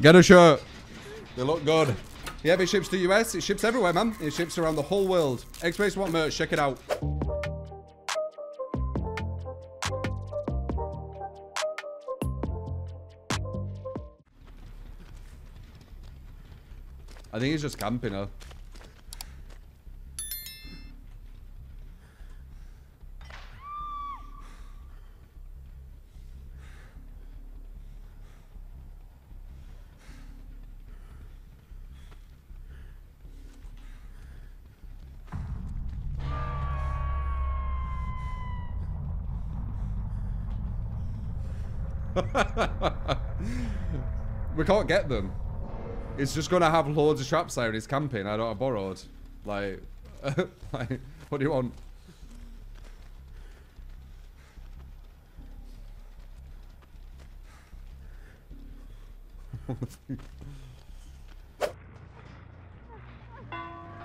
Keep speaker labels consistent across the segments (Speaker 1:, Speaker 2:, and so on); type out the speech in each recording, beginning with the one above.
Speaker 1: Get a shirt. They look good. Yeah, it ships to US, it ships everywhere, man. It ships around the whole world. X-Base Want merch, check it out. I think he's just camping her. We can't get them. It's just gonna have loads of traps there and it's camping. I don't have borrowed. Like, like, what do you want?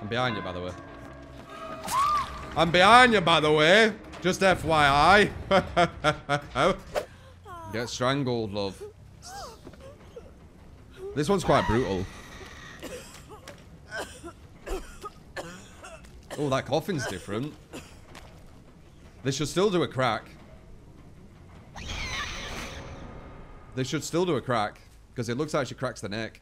Speaker 1: I'm behind you, by the way. I'm behind you, by the way. Just FYI. Get strangled, love. This one's quite brutal. Oh, that coffin's different. They should still do a crack. They should still do a crack. Because it looks like she cracks the neck.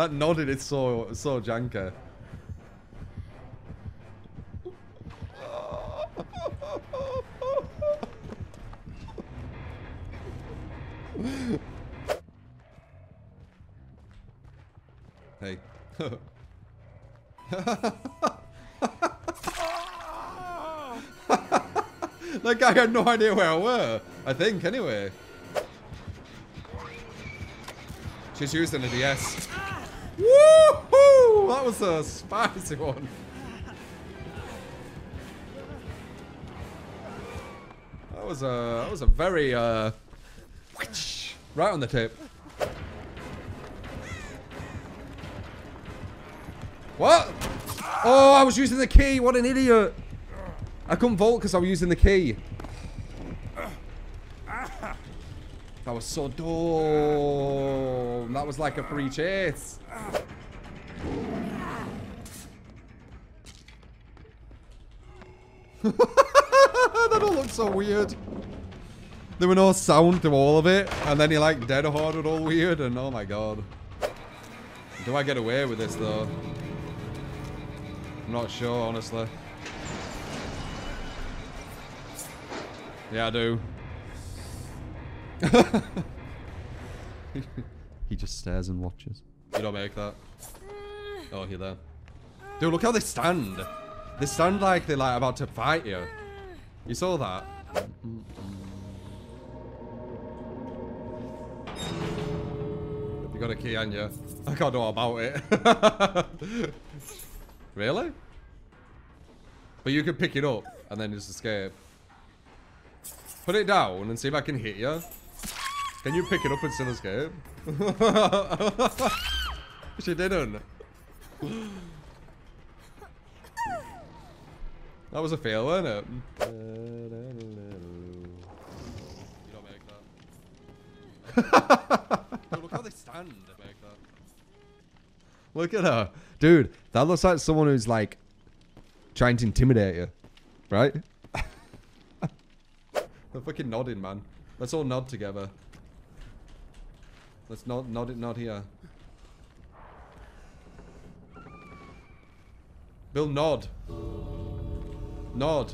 Speaker 1: That nodded is so so janker. hey. that guy had no idea where I were. I think, anyway. She's using a DS. Was a spicy one. That was a that was a very uh right on the tip. What? Oh, I was using the key. What an idiot. I couldn't vault because I was using the key. That was so dumb. That was like a free chase. that all looked so weird. There were no sound to all of it, and then he like dead harded all weird, and oh my god. Do I get away with this though? I'm not sure, honestly. Yeah, I do. he just stares and watches. You don't make that. Oh, you're there. Dude, look how they stand. They sound like they're like about to fight you. You saw that? You got a key on you. I can't know about it. really? But you could pick it up and then just escape. Put it down and see if I can hit you. Can you pick it up and still escape? she didn't. That was a fail, wasn't it? You don't make that. Look how they stand. Look at her. Dude, that looks like someone who's like trying to intimidate you. Right? They're fucking nodding, man. Let's all nod together. Let's nod, nod it, nod here. Bill, nod. Nod.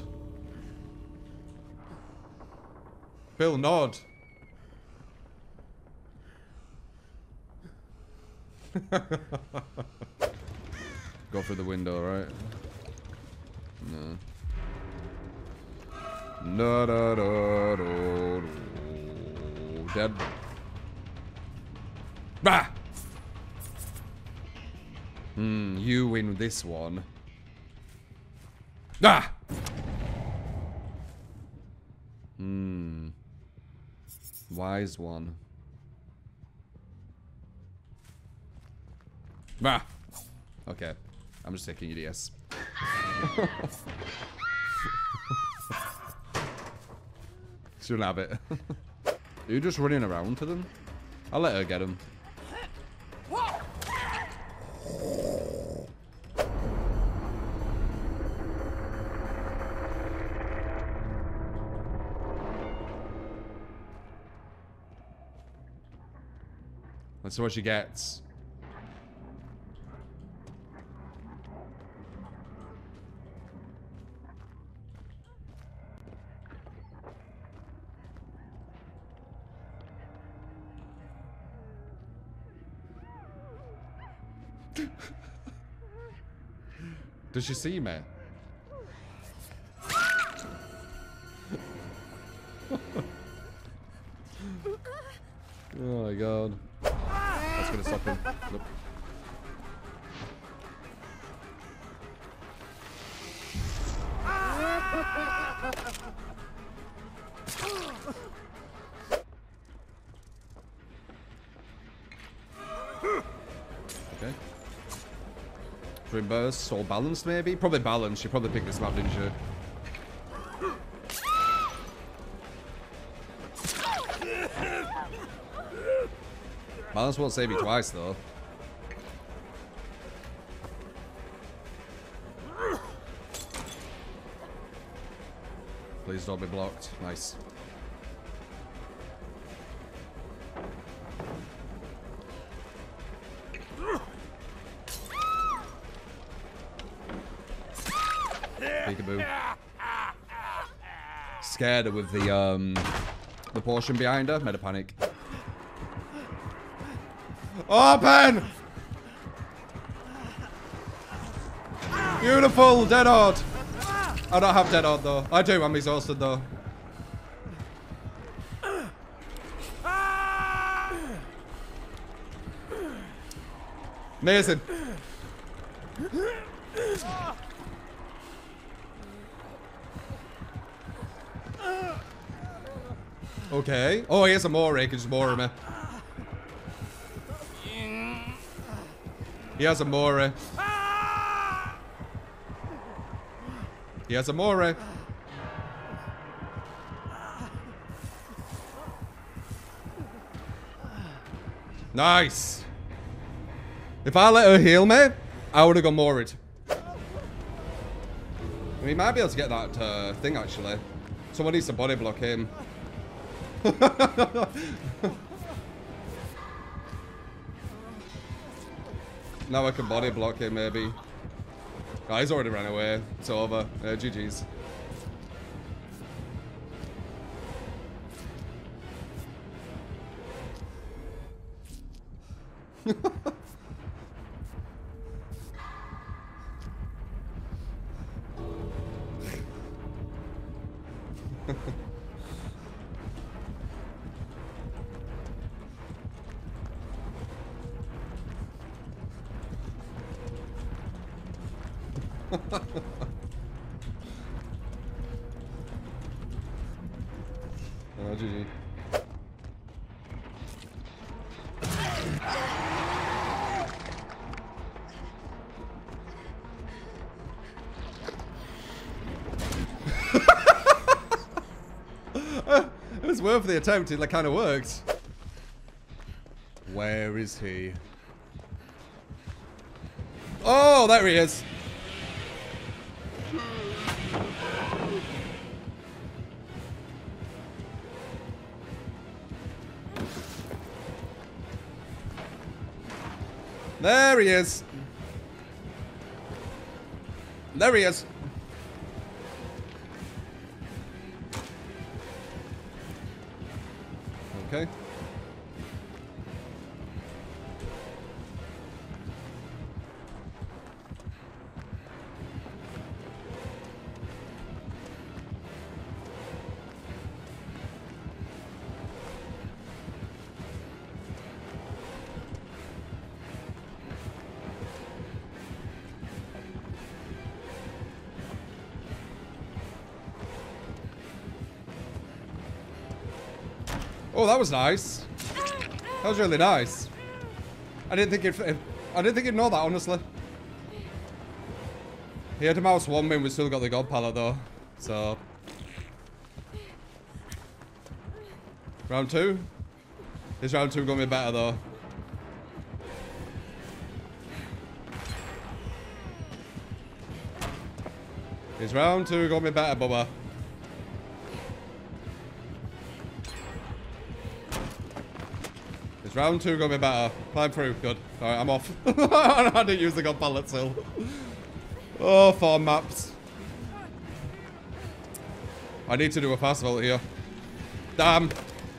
Speaker 1: Bill, nod. Go through the window, right? No. No, no, no, no, no. Dead. Bah! Hmm, you win this one. Ah! Hmm. One. Bah. Okay. I'm just taking your DS. Shouldn't have it. Are you just running around to them? I'll let her get them. That's what she gets. Does she see me? oh my god. That's gonna stop him. Nope. Okay. Burst or balanced maybe? Probably balanced. You probably picked this map, didn't you? Balance won't save you twice though. Please don't be blocked. Nice. Peekaboo. Scared with the um the portion behind her. Made a panic. Open! Beautiful, dead hard. I don't have dead hard though. I do, I'm exhausted though. Amazing. Okay. Oh, he has a mori just more me. He has a mori. He has a mori. Nice. If I let her heal me, I would have gone moored. We might be able to get that uh, thing actually. Someone needs to body block him. now I can body block him maybe. Oh, he's already ran away. It's over. Uh, GG's. worth the attempt, it like, kind of worked. Where is he? Oh, there he is. There he is. There he is. Oh, that was nice. That was really nice. I didn't think he'd. I didn't think he'd know that, honestly. He had a mouse one win, we still got the god pallet though. So. Round two? This round two gonna be better though? Is round two gonna be better, Bubba? Round two gonna be better? Climb through, good. Alright, I'm off. I didn't use the god pallet still. Oh, farm maps. I need to do a fast vault here. Damn.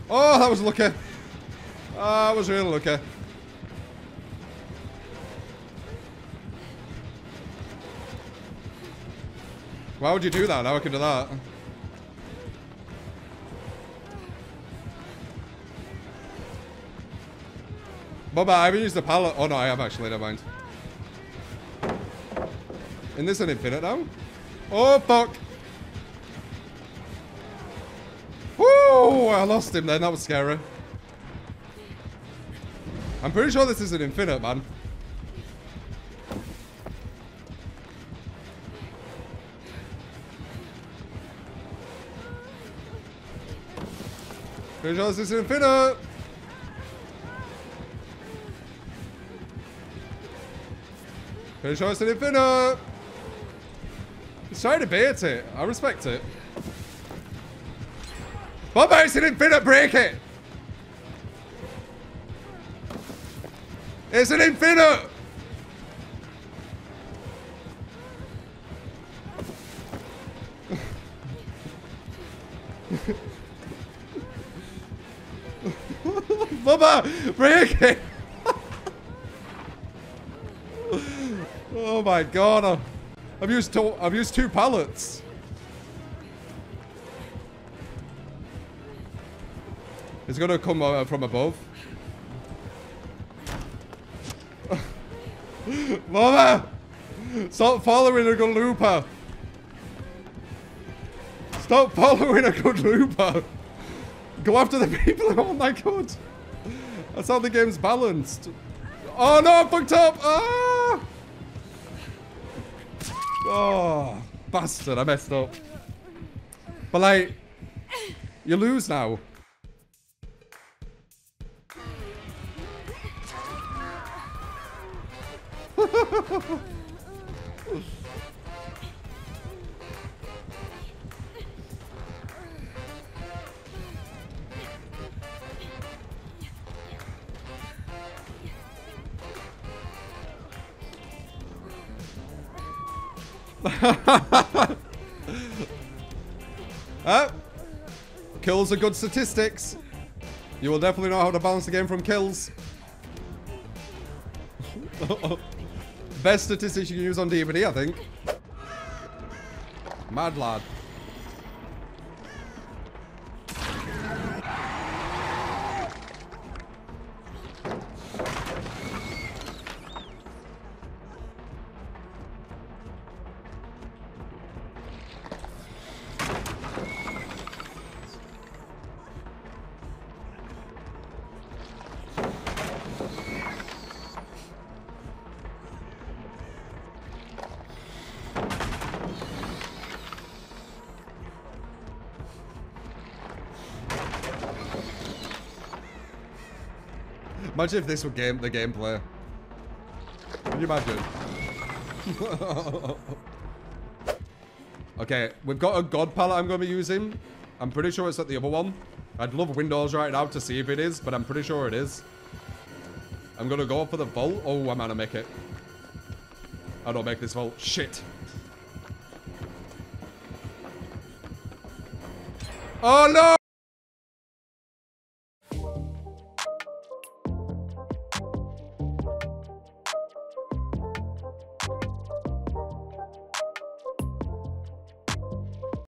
Speaker 1: Oh, that was lucky. Ah, that was really lucky. Why would you do that? Now I can do that. Bubba, I haven't used the pallet. Oh no, I have actually, never mind. Isn't this an infinite now? Oh, fuck. Whoa, I lost him then. That was scary. I'm pretty sure this is an infinite, man. Pretty sure this is infinite. Sure uh? it's an infinite. He's trying to bait it. I respect it. Bubba, it's an infinite. Break it. It's an infinite. Bubba, break it. oh my god. I've used two, I've used two pallets. It's gonna come uh, from above. Mama! Stop following a good looper! Stop following a good looper! Go after the people who want that good! That's how the game's balanced. Oh no, I fucked up! Ah! Oh, bastard, I messed up. But like, you lose now. uh, kills are good statistics. You will definitely know how to balance the game from kills. Best statistics you can use on DBD, I think. Mad lad. Imagine if this were game the gameplay. Can you imagine? okay, we've got a god pallet I'm going to be using. I'm pretty sure it's at the other one. I'd love Windows right now to see if it is, but I'm pretty sure it is. I'm going to go for the vault. Oh, I'm going to make it. I don't make this vault. Shit. Oh, no!